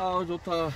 아 좋다.